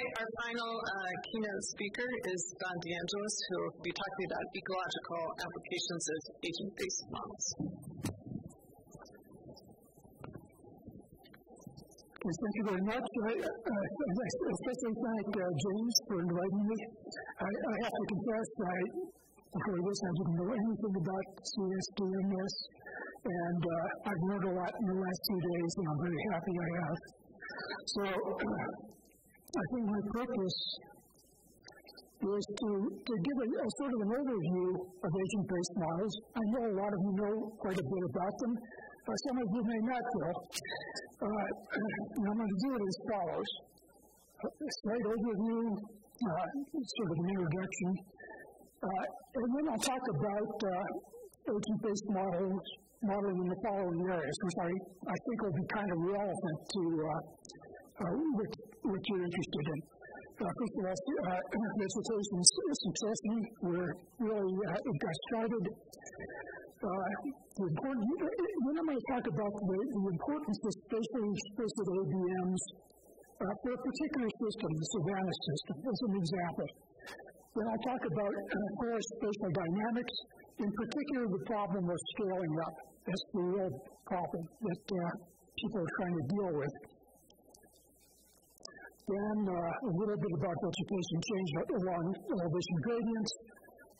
our final uh, keynote speaker is Don DeAngelis, who will be talking about ecological applications of agent-based models. thank you very much. I, uh, especially thank uh, James for inviting me. I, I, have to confess, I, before this, I didn't know anything about CSDMS, and uh, I've learned a lot in the last two days, and I'm very happy I have. So, I think my purpose is to, to give a, a sort of an overview of agent-based models. I know a lot of you know quite a bit about them. Uh, some of you may not, though. Uh, I'm going to do it as follows. A slight overview, uh, sort of an introduction, uh, and then I'll talk about uh, agent-based models, modeling in the following areas, which I, I think will be kind of relevant to uh, what, you're interested in. Uh, first of all, uh, vegetation succession, where really uh, got started. Uh, the important, then I'm going to talk about the, the importance of spatially explicit ABMs uh, for a particular system, the Savanna system, as an example. Then I'll talk about uh, forest spatial dynamics, in particular the problem of scaling up. That's the real problem that uh, people are trying to deal with. Then uh, a little bit about vegetation change along elevation gradients,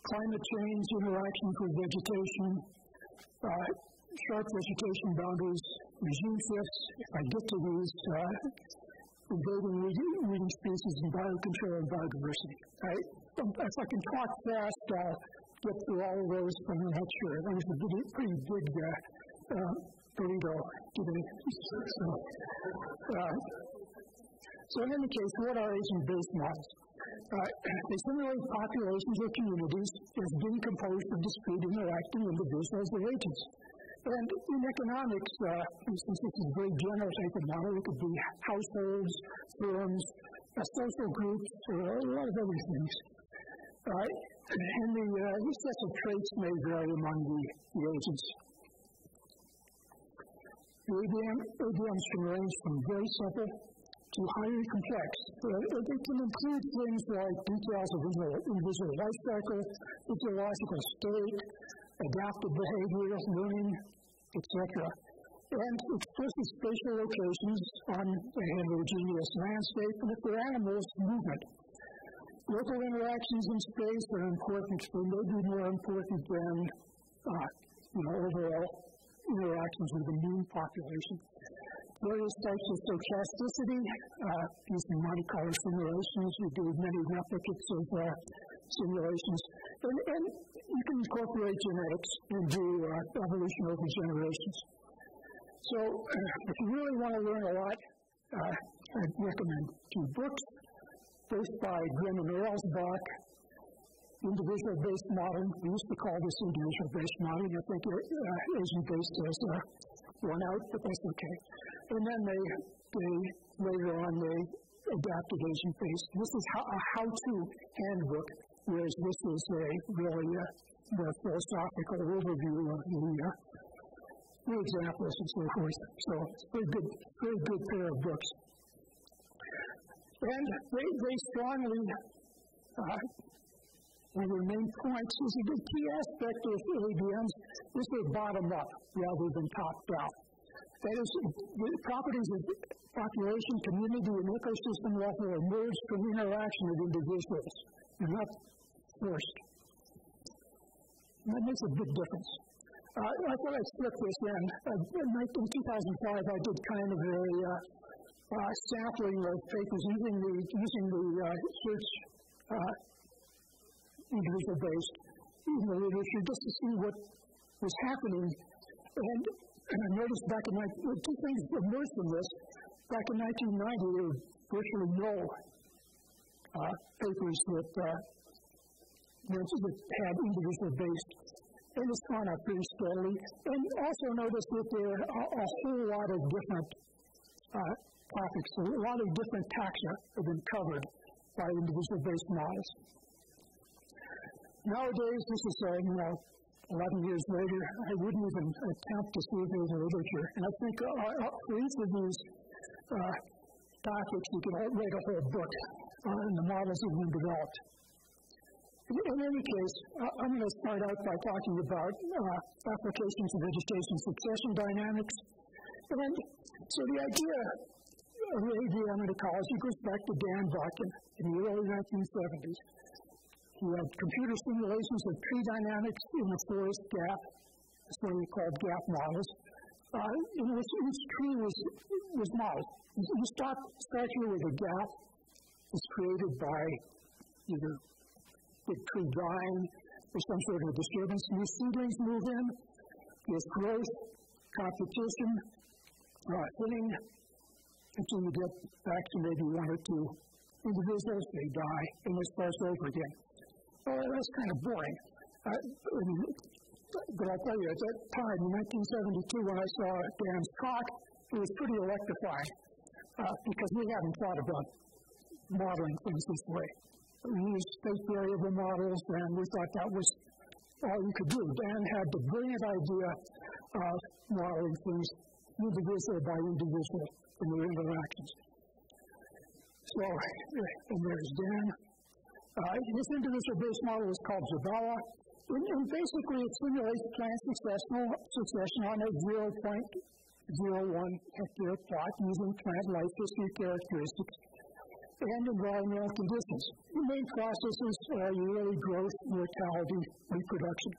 climate change, interactions with vegetation, uh, sharp vegetation boundaries, regime shifts. If I get to these, uh, invading reading species and biocontrol and biodiversity. Right? If I can talk fast, I'll get through all of those, I'm not sure. That was a pretty, pretty big uh, uh, burrito today. So, uh, so in any case, what are agent-based models? Uh, they simulate populations or communities as being composed of discrete interacting individuals or agents. And in economics, uh, since this is a very general type of model, it could be households, firms, social groups, or a lot of other things. Uh, and the uh, sets of traits may vary among the, the agents. The ABMs can range from very simple to highly complex. It can include things like details of individual life cycle, physiological state, adaptive behavior, learning, etc. And explicit spatial locations on a heterogeneous landscape, and they're animals, movement. Local interactions in space are important. They may be more important than uh, you know, overall interactions with the mean population. Various types of stochasticity, uh, using Monte Carlo simulations, we do many replicates of uh, simulations. And, and, you can incorporate genetics and do uh, evolution over generations. So, if you really want to learn a lot, uh, I'd recommend two books first by Grimm and Railsback, Individual Based Modeling. We used to call this individual based modeling. I think uh, agent based has uh, won out, but that's okay. And then they, they later on, they adapted agent based. This is how, a how to handbook, whereas this is a really uh, more philosophical overview of the, uh, the examples and so forth. So a very good, very good pair of books. And they, they strongly, uh, one of the main points is a key aspect of ABMs is they bottom up rather than top down. That is, the properties of population, community, and ecosystem level emerge from the interaction of individuals and not forced. And that makes a big difference. Uh, I thought I'd slip this in. Uh, in 2005, I did kind of a uh, uh, sampling of papers using the, using the uh, search uh, individual based in the literature just to see what was happening. And, and I noticed back in well, two things emerged from this. Back in 1990, there were virtually no uh, papers that, uh, that had individual based and it's gone up pretty steadily. And also notice that there are a, whole lot of different uh, topics. A lot of different taxa have been covered by individual based models. Nowadays, this is, uh, you know, 11 years later, I wouldn't even attempt to if there's literature. And I think uh, uh, for each of these uh, topics, you can write a whole book on the models that have been developed. In any case, I'm going to start out by talking about uh, applications of vegetation succession dynamics. And so the idea of ABM in ecology goes back to Dan Botkin in the early 1970s. He had computer simulations of tree dynamics in the forest gap, that's what he called gap models, uh, in which each tree was, was modeled. You start, start here with a gap that's created by either the tree dying or some sort of disturbance. New seedlings move in, there's growth, competition, uh, thinning, until you get back to maybe one or two individuals, they die, and it starts over again. Well, that's kind of boring. Uh, but I'll tell you, at that time, in 1972, when I saw Dan's talk, it was pretty electrifying uh, because we hadn't thought about modeling things this way. We used space variable models, and we thought that was all you could do. Dan had the brilliant idea of modeling things individual by individual in their interactions. So, and there's Dan. Uh, this individual-based model is called JABOWA, and, and, basically it simulates plant succession on a 0.01 hectare plot using plant life history characteristics and environmental conditions. The main processes are yearly growth, mortality, reproduction.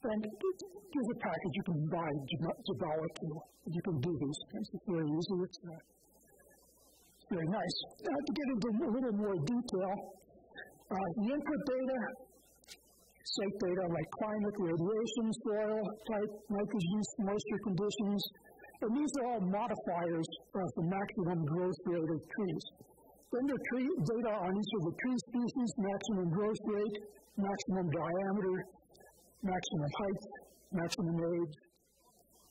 And there's a package you can buy to. You can do these things. Very easy. It's uh, very nice. Uh, to get into a little more detail, uh, the input data, site data like climate, radiation, soil type, nitrogen moisture conditions, and these are all modifiers of the maximum growth rate of trees. Then the tree data on each of the tree species, maximum growth rate, maximum diameter, maximum height, maximum age,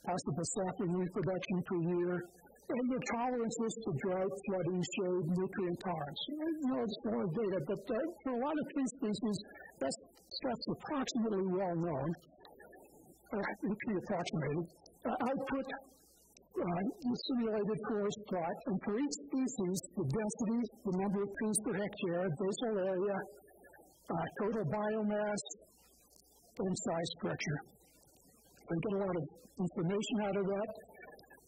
possible sapling reproduction per year, and the tolerances to drought, flooding, shade, nutrient tolerance. You know, it's more data, but uh, for a lot of tree species, that's, that's approximately well known, uh, it can be approximated. Uh, output, uh, simulated forest plot, and for each species, the density, the number of trees per hectare, basal area, uh, total biomass, and size structure. We get a lot of information out of that.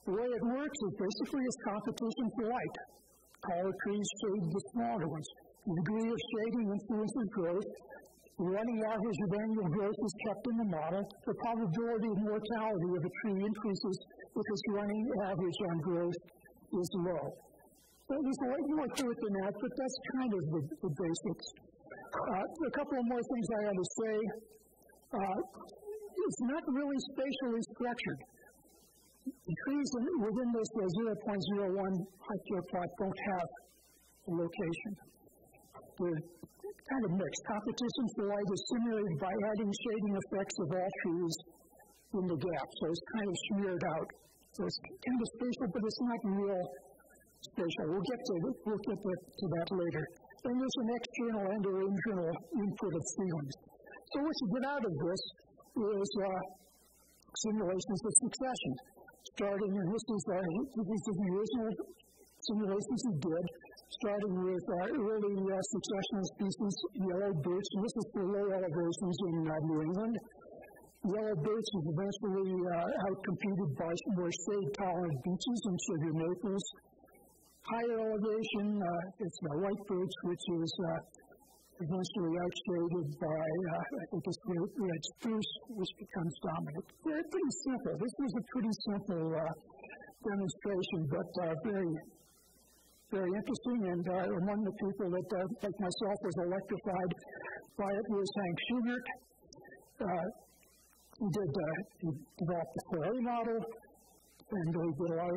The way it works is basically it's competition for light. Taller trees shade the smaller ones. The degree of shading influences growth. The running average of annual growth is kept in the model. The probability of mortality of a tree increases if its running average on growth is low. There's a lot more to it than that, but that's kind of the, the basics. Uh, a couple of more things I had to say. Uh, it's not really spatially structured. The trees within this 0.01 hectare plot don't have a location. They're kind of mixed. Competition for light is simulated by adding shading effects of all trees in the gap, so it's kind of smeared out. So it's kind of spatial, but it's not real spatial. We'll get to, we'll get to that later. And there's an external and an internal input of feelings. So what you get out of this is uh, simulations of succession, starting, and this is, uh, the original simulations he did, starting with uh, early uh, successional species, yellow birch, and this is for low elevations in uh, New England. Yellow birch is eventually uh, outcompeted by more shade-tolerant beeches and sugar maples. Higher elevation, uh, it's the white birch, which is uh, eventually outshaded by, uh, I think it's red spruce, which becomes dominant. Very pretty simple. This was a pretty simple uh, demonstration, but uh, very, very interesting. And uh, among the people that, uh, like myself, was electrified by it was Hank Shugart. Uh, he did he developed the FORET model, and they did a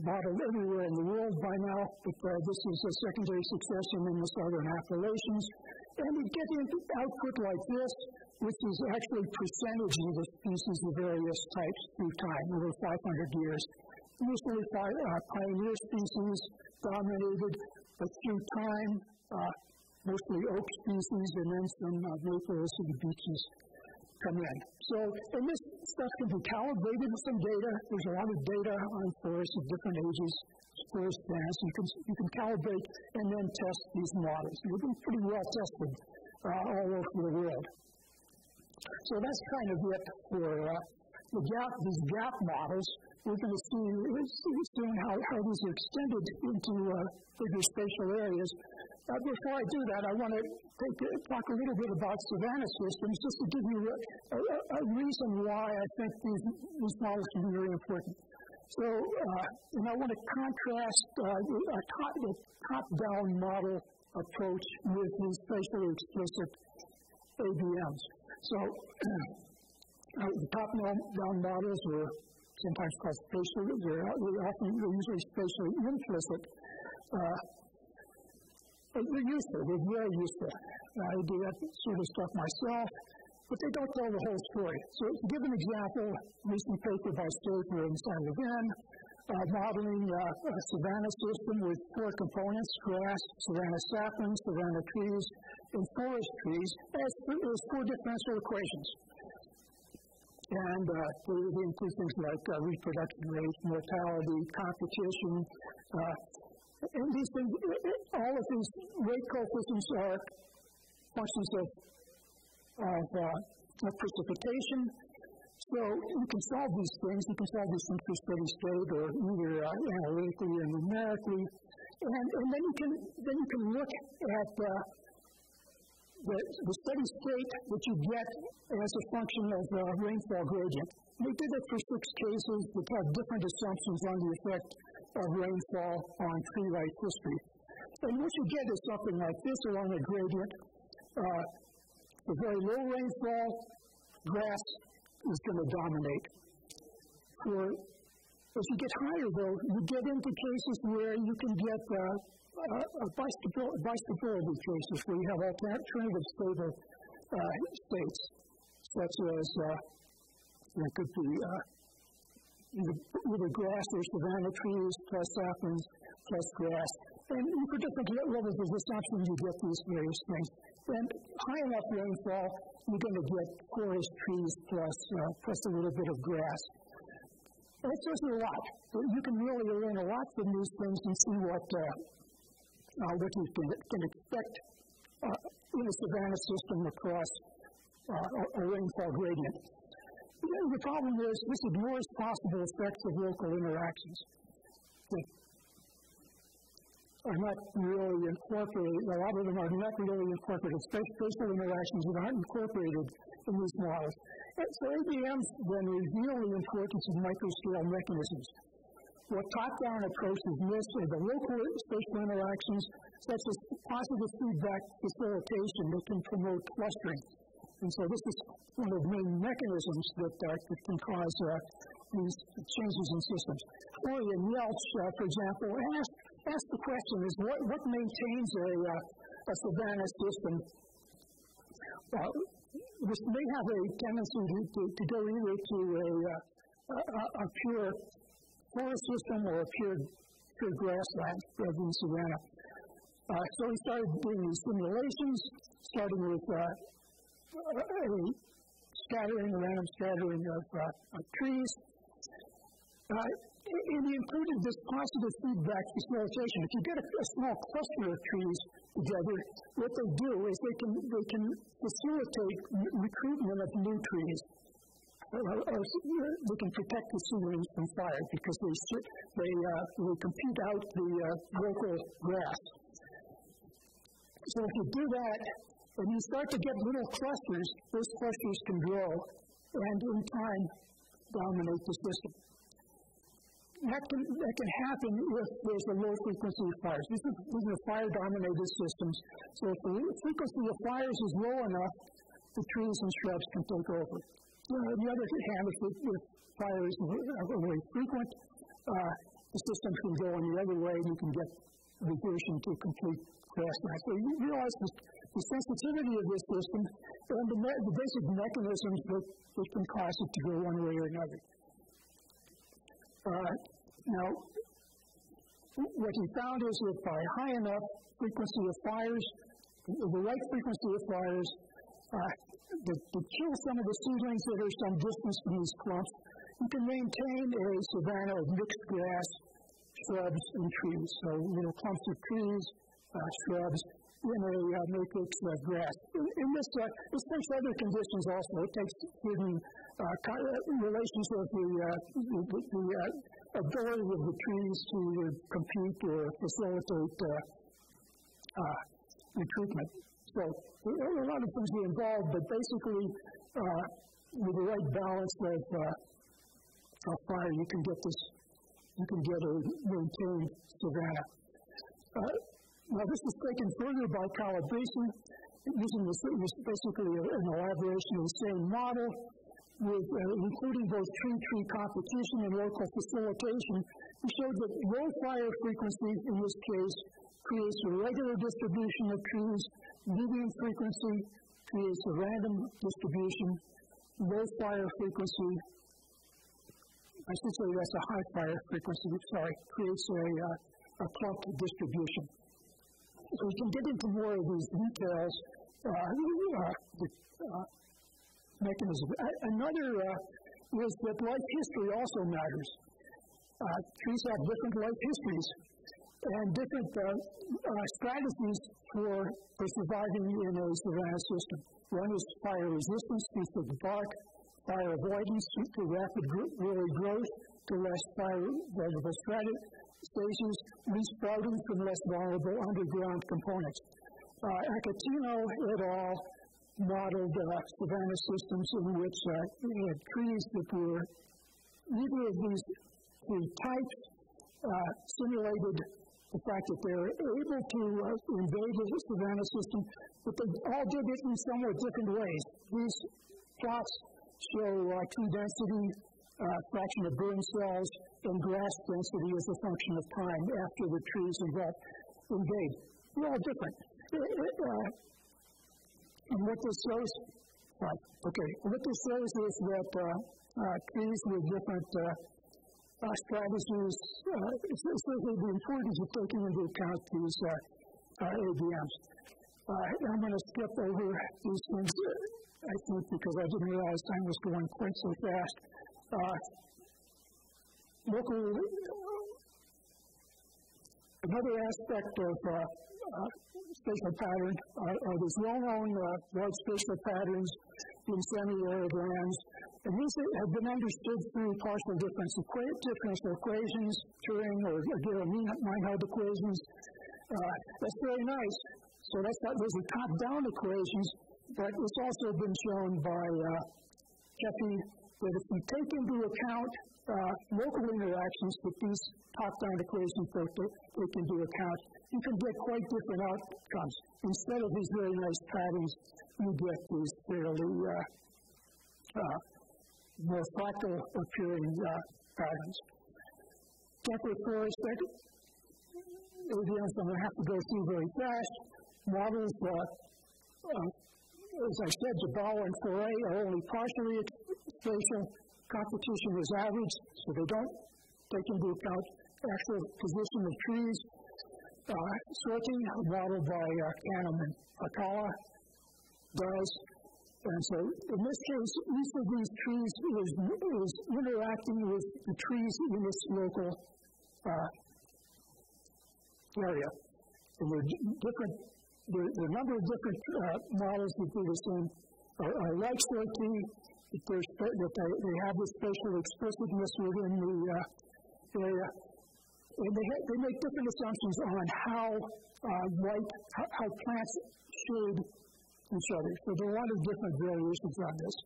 modeled everywhere in the world by now, but uh, this is a secondary succession in the southern Appalachians. And we get into output like this, which is actually percentages of the species of various types through time, over 500 years. Usually uh, pioneer species dominated, but through time, uh, mostly oak species and then some uh, maples and beeches. Come in. So, and this stuff can be calibrated with some data. There's a lot of data on forests of different ages, forest bands. You can, you can calibrate and then test these models. They've been pretty well tested uh, all over the world. So that's kind of it for uh, the gap, these gap models. We're going to see soon how, how these are extended into uh, bigger spatial areas. Uh, before I do that, I want to take, talk a little bit about savanna systems, just to give you a, a, a reason why I think these, these models can be very important. So, uh, and I want to contrast uh, top-down model approach with these spatially explicit ABMs. So, uh, the top-down models are sometimes called spatially, they're often they're usually spatially implicit. Uh, they're useful. They're very useful. I do that sort of stuff myself, but they don't tell the whole story. So, to give an example, recent paper by Staver and Simon Levin, uh, modeling uh, a savanna system with four components grass, savanna saplings, savanna trees, and forest trees as, as four differential equations. And uh, they, they include things like uh, reproduction rate, mortality, competition, uh, and these things, all of these rate coefficients are functions of, of, uh, of precipitation. So you can solve these things. You can solve these things for steady state or either uh, analytically or numerically. And, and then you can then you can look at uh, the, the steady state that you get as a function of uh, rainfall gradient. We did it for six cases that have different assumptions on the effect of rainfall on tree life history. And what you get is something like this along a gradient. Uh, the very low rainfall, grass is going to dominate. For as you get higher, though, you get into cases where you can get uh, uh, bistability cases where you have alternative stable uh, states, such as uh, there could be uh, either grass or savanna trees, plus saplings, plus grass. And for different levels of assumption, you get these various things. And high enough rainfall, you're going to get forest trees plus, uh, plus a little bit of grass. And it says a lot. You can really learn a lot from these things and see what, uh, uh, what you can, can expect uh, in a savanna system across uh, a rainfall gradient. The problem is this ignores possible effects of local interactions that are not really incorporated. A lot of them are not really incorporated. Spatial interactions that aren't incorporated in these models. And so ABMs then reveal the importance of microscale mechanisms. What top-down approaches miss are the local spatial interactions, such as positive feedback facilitation that can promote clustering. And so this is one of the main mechanisms that, uh, that can cause uh, these changes in systems. Florian Jeltsch, uh, for example, asked, asked the question is what, what maintains a, uh, a savanna system? Uh, this may have a tendency to, to, to go either to a, uh, a, a, pure forest system or a pure, pure grassland rather than savanna. So he started doing these simulations, starting with uh, scattering, a random scattering of, uh, trees. Uh, and he included this positive feedback facilitation. If you get a, a, small cluster of trees together, what they do is they can, they can facilitate recruitment of new trees. Or, they can protect the seedlings from fire because they, they, uh, they compete out the uh, local grass. So if you do that, when you start to get little clusters, those clusters can grow and in time dominate the system. That can, that can happen if there's a low frequency of fires. These are, these are fire dominated systems. So if the frequency of fires is low enough, the trees and shrubs can take over. You know, on the other hand, if, if fires are very frequent, uh, the system can go in the other way and you can get the reversion to complete grassland. So you realize this the sensitivity of this system and the, me- the basic mechanisms that, that can cause it to go one way or another. Uh, now, what he found is that by high enough frequency of fires, the right frequency of fires, uh, to, to kill some of the seedlings that are some distance from these clumps, you can maintain a savanna of mixed grass, shrubs, and trees. So, you know, clumps of trees, uh, shrubs, in a uh, matrix of grass. In, in this, uh, this takes other conditions also. It takes hidden uh, uh, relations the, uh, the, the uh, ability of the trees to compete or facilitate uh, recruitment. So there are a lot of things involved, but basically, with the right balance of, of fire, you can get this, you can get a maintained savanna. Now, this was taken further by calibration, using this, this basically an elaboration of the same model, with, uh, including both tree-tree competition and local facilitation. He showed that low fire frequency, in this case, creates a regular distribution of trees, medium frequency creates a random distribution, low fire frequency, I should say that's a high fire frequency, sorry, creates a, uh, a clump distribution we can get into more of these details, uh, uh, the uh, mechanism. another uh, is that life history also matters. Uh, trees have different life histories and different uh, strategies for, for surviving in a savanna system. One is fire resistance through thick bark, fire avoidance through rapid early growth to less fire vulnerable strata, stations resprouting from less vulnerable underground components. Uh, Accatino et al. modeled uh, savanna systems in which uh, had trees that were either of these three types uh, simulated the fact that they're able to uh, invade the savanna system, but they all did it in somewhat different ways. These plots show uh, tree density, uh, fraction of burn cells, and grass density as a function of time after the trees invade. They're all different. Uh, and what this shows, uh, okay, what this shows is that uh, uh trees with different uh, uh, strategies, it's certainly the importance of taking into account these ABMs. I'm going to skip over these things, I think, because I didn't realize time was going quite so fast. Local, another aspect of uh, uh, spatial pattern are, these well-known uh, large spatial patterns in semi-arid lands. And these have been understood through partial difference equa- differential equations, Turing or Gierer-Meinhardt equations. Uh, that's very nice. So that's not, those are top-down equations, but it's also been shown by uh, that if we take into account uh, local interactions that these top-down equations take into account, you can get quite different outcomes. Instead of these very nice patterns, you get these fairly uh, uh, more fractal appearing uh, patterns. Temperate forest AVMs I'm going to have to go through very fast. Models, uh, uh, as I said, JABOWA and FORET are only partially spatial competition is average, so they don't take into account actual position of trees. Uh, SORTIE, modeled by uh, and Pacala, does. And so, in this case, each of these trees is, is interacting with the trees in this local uh, area. And there are different, are a number of different uh, models that do the same. Are, like SORTIE, that, that they, they have this spatial explicitness within the uh, area. And they, they make different assumptions on how uh, light, how, how plants shade each other. So there are a lot of different variations on this.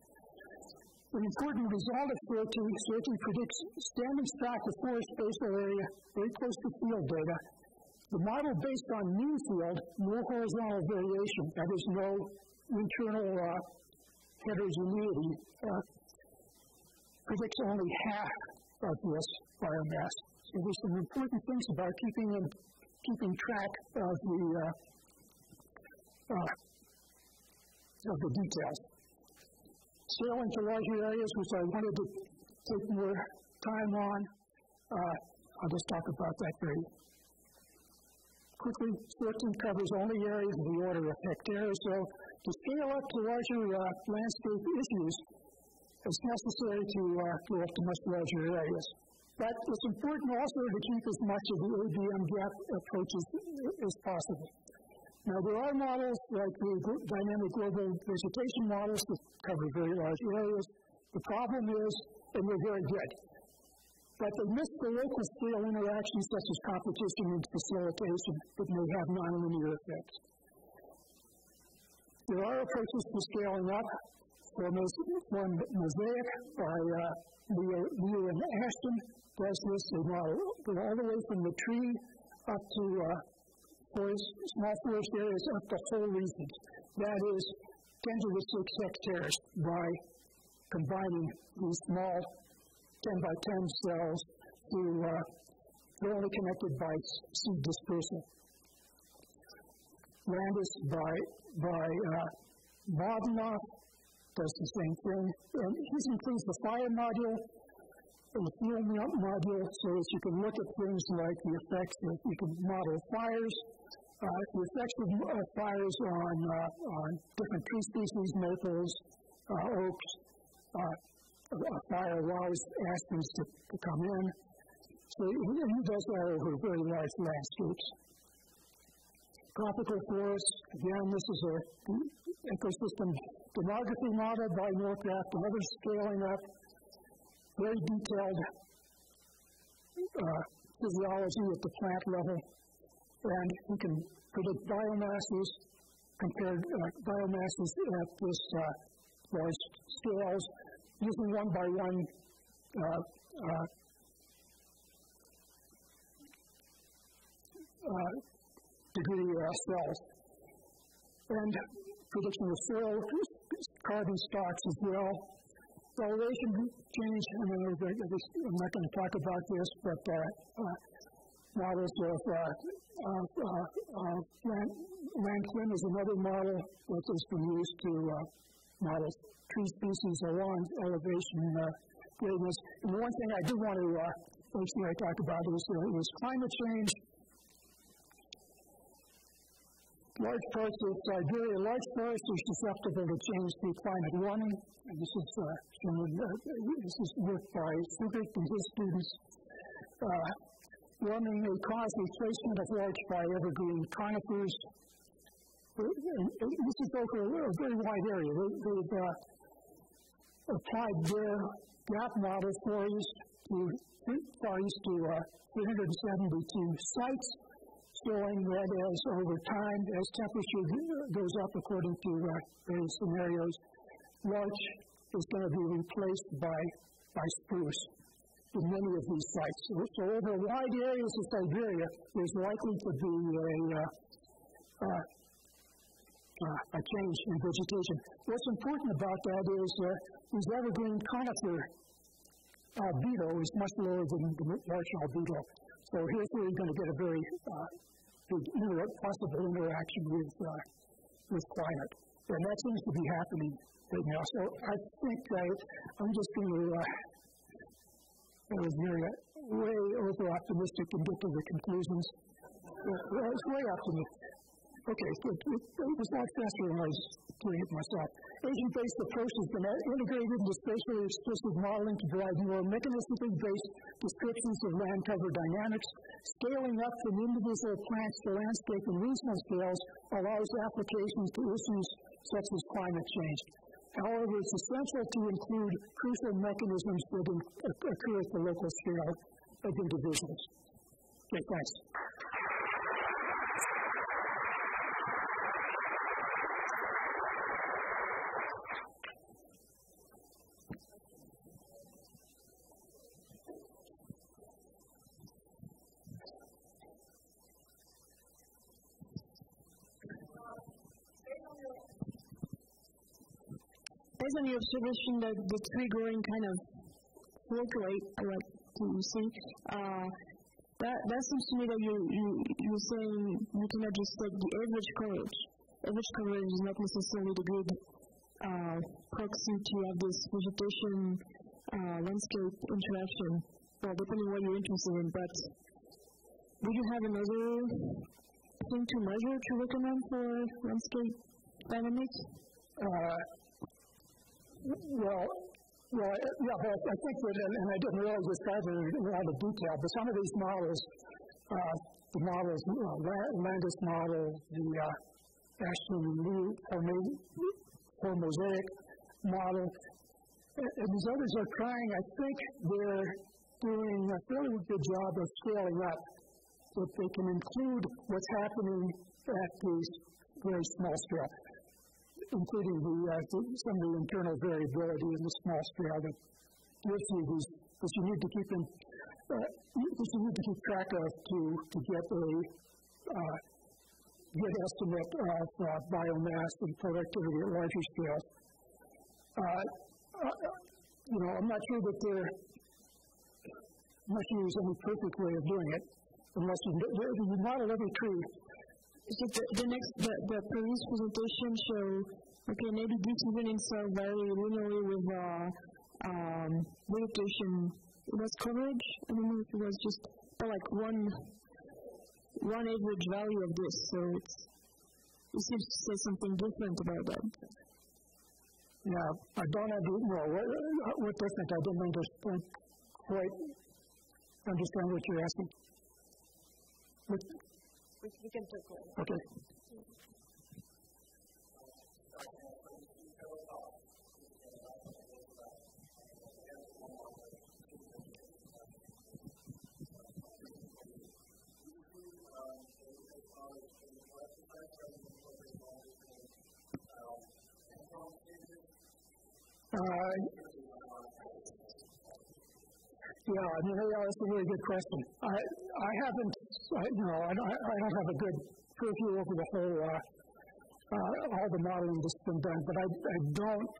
An important result of SORTIE, SORTIE predicts standing stock of forest spatial area very close to field data. The model based on mean field, no horizontal variation, that is, no internal uh, heterogeneity uh, predicts only half of this biomass. So there's some important things about keeping in, keeping track of the uh, uh, of the details. Scaling to larger areas, which I wanted to take more time on, uh, I'll just talk about that very quickly, 14 covers only areas of the order of hectares. So to scale up to larger uh, landscape issues, it's necessary to uh, go up to much larger areas. But it's important also to keep as much of the ABM gap approach as, as possible. Now, there are models like the dynamic global vegetation models that cover very large areas. The problem is, and they're very good, but they miss the local scale interactions such as competition and facilitation that may have nonlinear effects. There are approaches to scaling up. One, Mosaic by uh, Liu, Liu and Ashton does this. They model all the way from the tree up to uh, forest, small forest areas up to whole regions. That is 10 to the 6 hectares by combining these small 10 by 10 cells to uh, they're only connected by seed dispersal. Landis by, by uh, Mladenoff does the same thing. And this includes the fire module and the fuel module so that you can look at things like the effects that you can model fires, uh, the effects of uh, fires on, uh, on different tree species, maples, uh, oaks, a fire allows aspens to, to come in. So he, he does that over very large landscapes. Tropical forests, again, this is a ecosystem demography model by Moorcroft, another scaling up, very detailed uh, physiology at the plant level, and we can predict biomasses, compared uh, biomasses at this uh, large scales, using one by one uh, uh, uh degree uh, cells. And prediction of soil carbon stocks as well. Elevation change, I mean, I'm not going to talk about this, but uh, uh, models of land, Landclim is another model that has been used to model tree species along elevation uh, gradients. And one thing I do want to uh, make sure I talk about is, uh, is climate change. Large parts of Siberia, larch forests are susceptible to change through climate warming. And this is uh, uh, this is work by Shugart and his students. Uh, warming may cause replacement of large by evergreen conifers. This is over a very wide area. They, have uh, applied their gap model for east to, far to uh, 372 sites, showing that as over time, as temperature goes up according to uh, various scenarios, larch is going to be replaced by, by spruce in many of these sites. So, so over wide areas of Siberia, there's likely to be a uh, uh, uh, a change in vegetation. What's important about that is uh, these evergreen conifer albedo uh, is much lower than the larch albedo. So here's where you're going to get a very uh, big possible interaction with, uh, with climate. And that seems to be happening right now. So I think I, I'm just going to, uh, I was very, way over optimistic and get to the conclusions. well, it's way optimistic. Okay, so it, was not faster than I was doing it myself. Agent-based approach has integrated into spatially explicit modeling to provide more mechanistically based descriptions of land cover dynamics. Scaling up from individual plants to landscape and regional scales allows applications to issues such as climate change. However, it's essential to include crucial mechanisms that occur at the local scale of individuals. Okay, thanks. On your observation that the tree growing kind of fluctuate, like you see, uh, that, that seems to me that you, you, you're saying you cannot just take the average coverage. Average coverage is not necessarily the good uh, proxy to have this vegetation uh, landscape interaction, well, depending on what you're interested in. But would you have another thing to measure to recommend for landscape dynamics? Uh, well, well, yeah, well, I think that, and, and I didn't really describe it in a lot of detail, but some of these models, uh, the models, uh, Landis model, the uh, Ashton Liu Mosaic model, and these others are trying, I think they're doing a fairly good job of scaling up that they can include what's happening at these very small scale including the, uh, some of the internal variability in the small scale that you that you need to keep in, uh, that you need to keep track of to, to get a uh, good estimate of uh, biomass and productivity at larger scales. Uh, uh, you know, I'm not sure that there, I'm not sure there's any perfect way of doing it, unless you, model every tree so the, the next, the, the previous presentation show, okay, maybe deep evening so very linearly with uh, um, was coverage. I don't know if it was just uh, like one one average value of this. So it's it seems to say something different about that. Yeah, I don't know what, what different. I didn't understand quite understand what you're asking. We, we can circle it. Okay. Uh, yeah, I mean, that's a really good question. I, I haven't, I, you know, I, I don't have a good purview over the whole, uh, uh, all the modeling that's been done, but I, I don't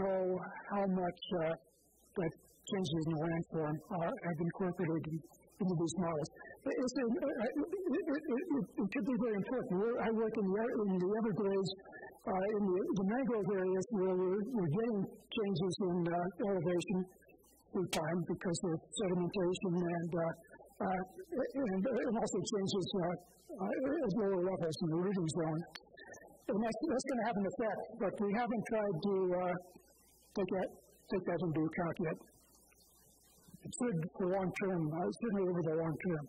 know how much uh, that changes in the landform uh, have incorporated into these models. It's uh, it, it, it, it, could be very important. We're, I work in the, in the Everglades, uh, in the, the mangrove areas where we're, we're getting changes in uh, elevation through time because of sedimentation and, uh, uh, and, and also changes uh, uh, lower levels in the rooting zone. And that's, that's going to have an effect, but we haven't tried to uh, take, that, take that into account yet. It's good for long term, certainly over the long term.